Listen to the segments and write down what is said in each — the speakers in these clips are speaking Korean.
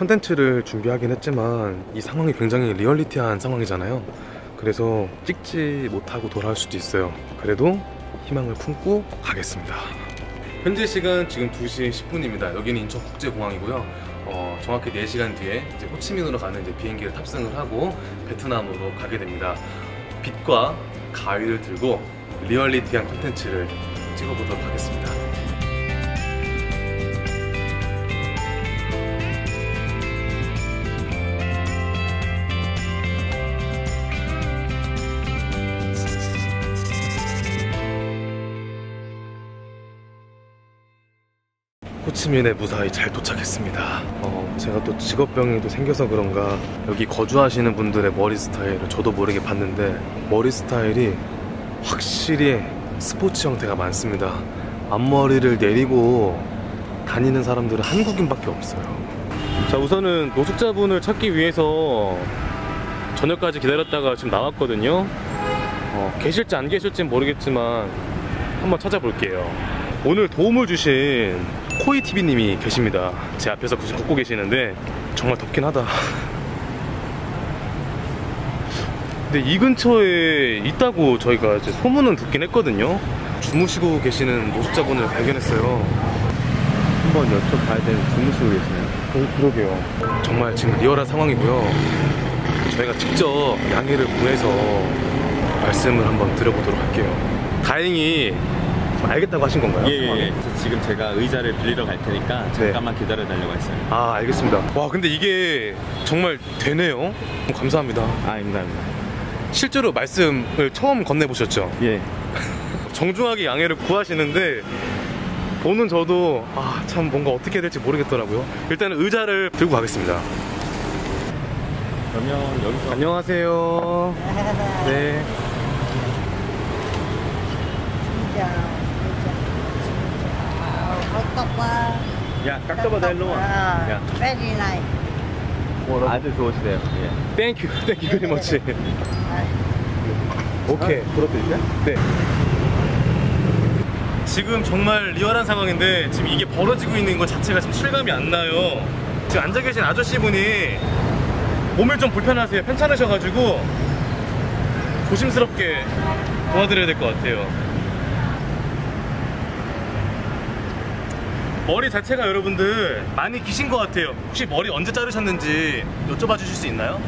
콘텐츠를 준비하긴 했지만 이 상황이 굉장히 리얼리티한 상황이잖아요. 그래서 찍지 못하고 돌아올 수도 있어요. 그래도 희망을 품고 가겠습니다. 현재 시간 지금 2시 10분입니다. 여기는 인천국제공항이고요. 어, 정확히 4시간 뒤에 이제 호치민으로 가는 이제 비행기를 탑승을 하고 베트남으로 가게 됩니다. 빛과 가위를 들고 리얼리티한 콘텐츠를 찍어보도록 하겠습니다. 호치민에 무사히 잘 도착했습니다. 어, 제가 또 직업병이 또 생겨서 그런가 여기 거주하시는 분들의 머리 스타일을 저도 모르게 봤는데 머리 스타일이 확실히 스포츠 형태가 많습니다. 앞머리를 내리고 다니는 사람들은 한국인밖에 없어요. 자 우선은 노숙자분을 찾기 위해서 저녁까지 기다렸다가 지금 나왔거든요. 어, 계실지 안 계실지 모르겠지만 한번 찾아볼게요. 오늘 도움을 주신 코이TV님이 계십니다. 제 앞에서 굳이 걷고 계시는데 정말 덥긴 하다. 근데 이 근처에 있다고 저희가 이제 소문은 듣긴 했거든요. 주무시고 계시는 노숙자분을 발견했어요. 한번 여쭤봐야 되는 주무시고 계시네요. 어, 그러게요. 정말 지금 리얼한 상황이고요. 저희가 직접 양해를 구해서 말씀을 한번 드려보도록 할게요. 다행히 알겠다고 하신 건가요? 예, 예? 예. 저 지금 제가 의자를 빌리러 갈 테니까 잠깐만 기다려 달라고 했어요. 아 알겠습니다. 와 근데 이게 정말 되네요. 감사합니다. 아, 아닙니다. 실제로 말씀을 처음 건네보셨죠? 예. 정중하게 양해를 구하시는데 보는 저도 아 참 뭔가 어떻게 해야 될지 모르겠더라고요. 일단은 의자를 들고 가겠습니다. 그러면 여기서 안녕하세요. 네. 야, 깎아봐 달로 야, Very nice. 아주 좋으시대요. 예. 땡큐. 땡큐 베리 머치. 오케이. 부러뜨리세요? 네. 지금 정말 리얼한 상황인데 지금 이게 벌어지고 있는 것 자체가 지금 실감이 안 나요. 지금 앉아 계신 아저씨분이 몸을 좀 불편하세요. 편찮으셔가지고 조심스럽게 도와드려야 될 것 같아요. 머리 자체가 여러분들 많이 기신 것 같아요. 혹시 머리 언제 자르셨는지 여쭤봐 주실 수 있나요?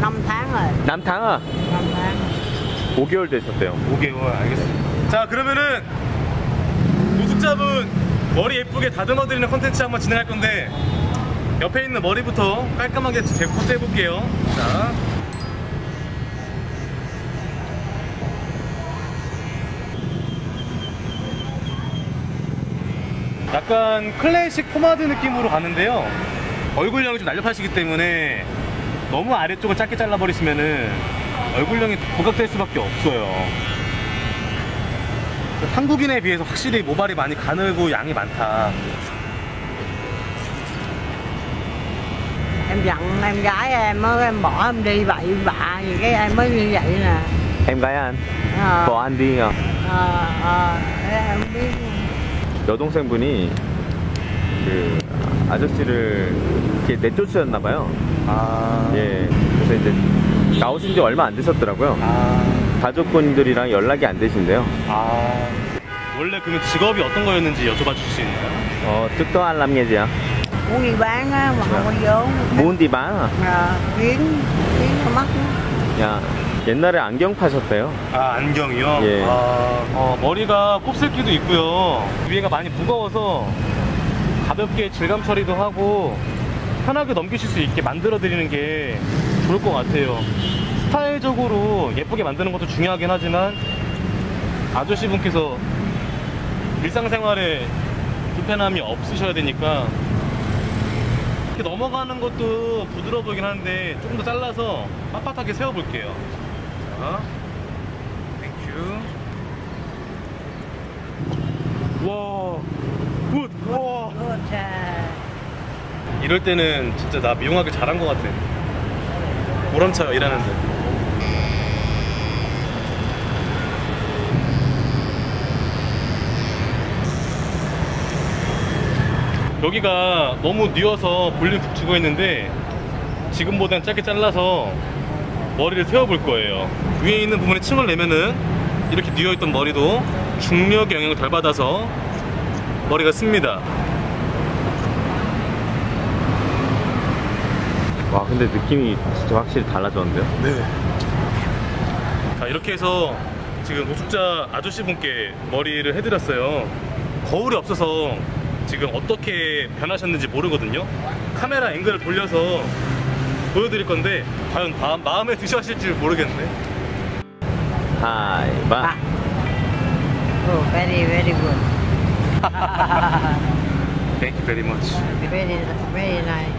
5 tháng rồi. 남탕아 5 tháng. 5개월 되셨대요. 5개월 알겠습니다. 자 그러면은 노숙자분 머리 예쁘게 다듬어 드리는 컨텐츠 한번 진행할 건데 옆에 있는 머리부터 깔끔하게 제가 커트 해볼게요. 자. 약간 클래식 포마드 느낌으로 가는데요. 얼굴형이 좀 날렵하시기 때문에 너무 아래쪽을 짧게 잘라버리시면은 얼굴형이 부각될 수밖에 없어요. 한국인에 비해서 확실히 모발이 많이 가늘고 양이 많다. Em giận em gái em á, em bỏ em đi bậy bạ gì cái em mới như vậy nè. em gái anh, Ờ, bỏ anh đi à? ờ, ờ, thế em biết. 여동생분이 그 아저씨를 이렇게 내쫓으셨나 봐요. 아, 예. 그래서 이제 나오신 지 얼마 안 되셨더라고요. 아, 가족분들이랑 연락이 안 되신대요. 아. 원래 그러면 직업이 어떤 거였는지 여쭤봐 주실 수 있나요? 어, 뜻도. Muốn đi bán á mà không có vốn. 무은디 반. Ờ, kiến, kiến nó mắc lắm. 야, 옛날에 안경 파셨대요. 아, 안경이요? 예. 아, 어, 머리가 곱슬기도 있고요. 위에가 많이 무거워서 가볍게 질감 처리도 하고 편하게 넘기실 수 있게 만들어 드리는 게 좋을 것 같아요. 스타일적으로 예쁘게 만드는 것도 중요하긴 하지만 아저씨 분께서 일상생활에 불편함이 없으셔야 되니까 이렇게 넘어가는 것도 부드러워 보이긴 하는데 조금 더 잘라서 빳빳하게 세워볼게요. 자, thank you. 와, good, 와. Ôi trời. 이럴 때는 진짜 나 미용하기 잘한 것 같아. 보람차요, 일하는데. 여기가 너무 뉘어서 볼륨 푹 주고 있는데 지금보다는 짧게 잘라서 머리를 세워볼 거예요. 위에 있는 부분에 층을 내면은 이렇게 뉘어있던 머리도 중력의 영향을 덜 받아서 머리가 씁니다. 와 근데 느낌이 진짜 확실히 달라졌는데요? 네. 자 이렇게 해서 지금 노숙자 아저씨 분께 머리를 해드렸어요. 거울이 없어서 지금 어떻게 변하셨는지 모르거든요. 카메라 앵글을 돌려서 보여드릴 건데 과연 마, 마음에 드셔하실지 모르겠네. 하이 바 Oh, very, very good. Thank you very much. Very, very nice.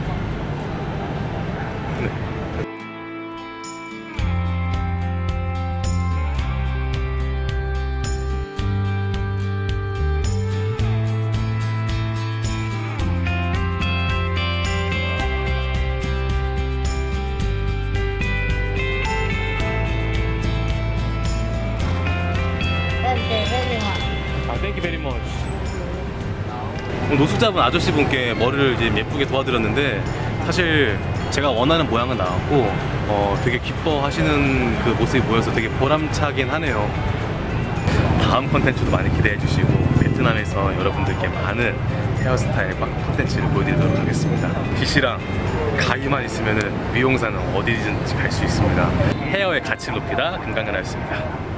Thank thank you very much. 노숙자분 아저씨 분께 머리를 이제 예쁘게 도와드렸는데 사실 제가 원하는 모양은 나왔고 어, 되게 기뻐하시는 그 모습이 보여서 되게 보람차긴 하네요. 다음 컨텐츠도 많이 기대해 주시고 베트남에서 여러분들께 많은 헤어스타일 컨텐츠를 보여드리도록 하겠습니다. 빗이랑 가위만 있으면 미용사는 어디든지 갈 수 있습니다. 헤어의 가치를 높이다 금강근하였습니다.